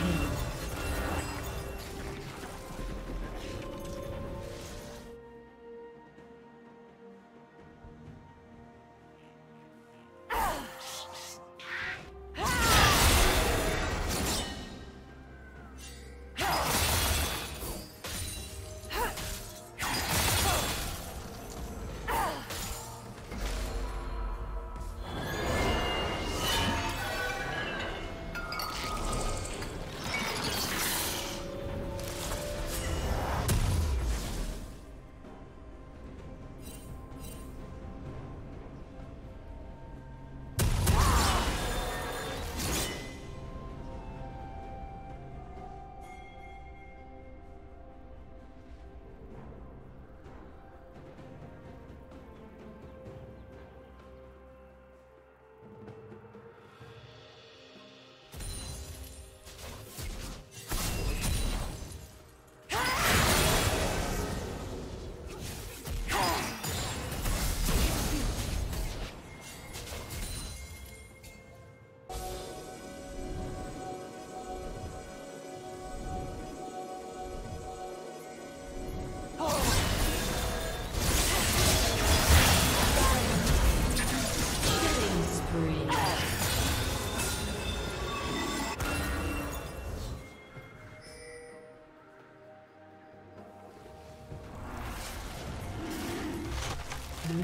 team.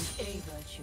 and a virtue.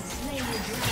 slain the dragon.